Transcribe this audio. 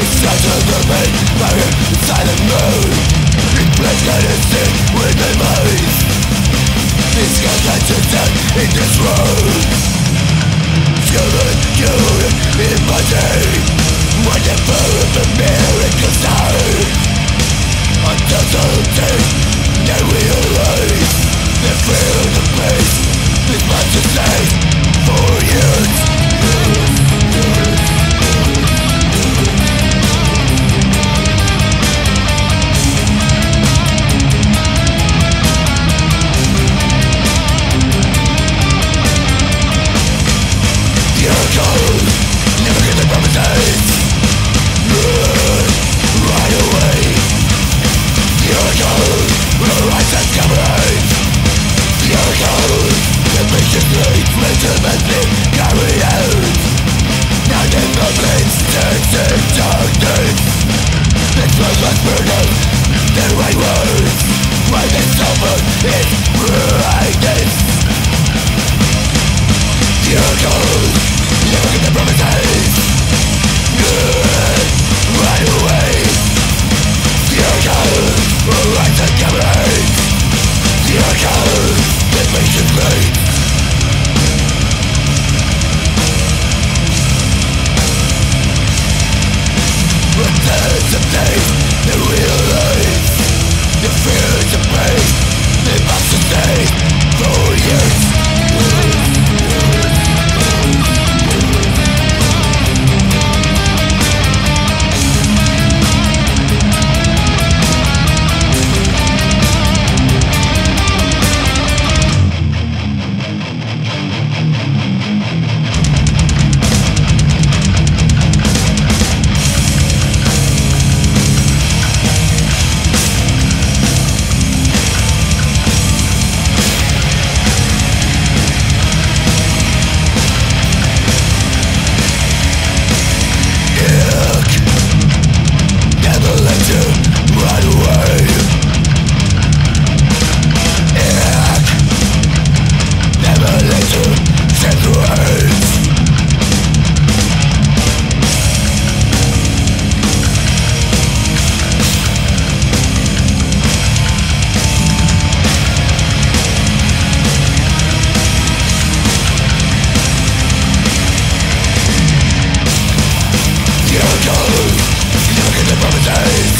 Distracted the Buried inside the with memories It's got that in this room. from his